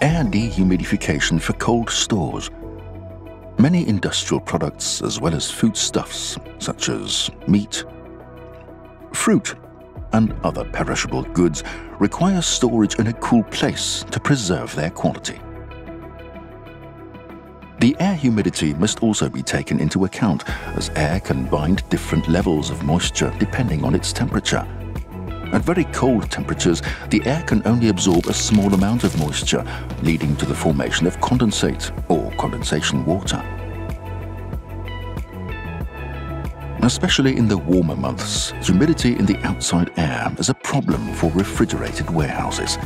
air dehumidification for cold stores. Many industrial products, as well as foodstuffs, such as meat, fruit, and other perishable goods, require storage in a cool place to preserve their quality. The air humidity must also be taken into account, as air can bind different levels of moisture depending on its temperature. At very cold temperatures, the air can only absorb a small amount of moisture, leading to the formation of condensate or condensation water. Especially in the warmer months, humidity in the outside air is a problem for refrigerated warehouses.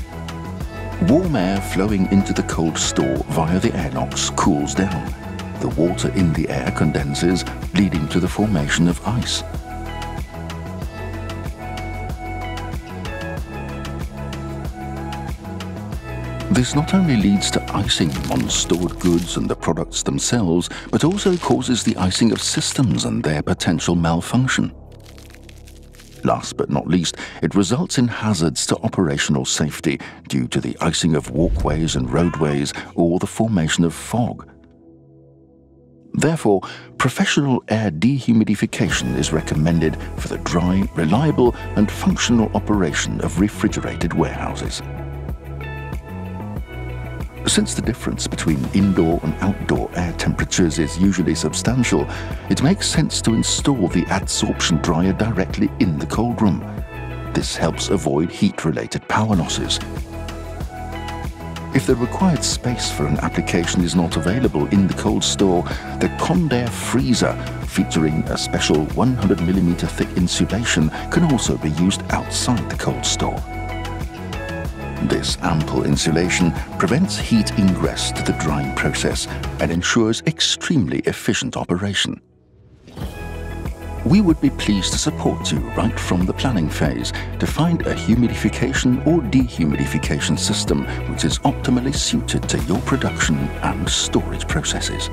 Warm air flowing into the cold store via the airlocks cools down. The water in the air condenses, leading to the formation of ice. This not only leads to icing on stored goods and the products themselves, but also causes the icing of systems and their potential malfunction. Last but not least, it results in hazards to operational safety due to the icing of walkways and roadways or the formation of fog. Therefore, professional air dehumidification is recommended for the dry, reliable and functional operation of refrigerated warehouses. Since the difference between indoor and outdoor air temperatures is usually substantial, it makes sense to install the adsorption dryer directly in the cold room. This helps avoid heat-related power losses. If the required space for an application is not available in the cold store, the Condair freezer, featuring a special 100mm thick insulation, can also be used outside the cold store. This ample insulation prevents heat ingress to the drying process and ensures extremely efficient operation. We would be pleased to support you right from the planning phase to find a humidification or dehumidification system which is optimally suited to your production and storage processes.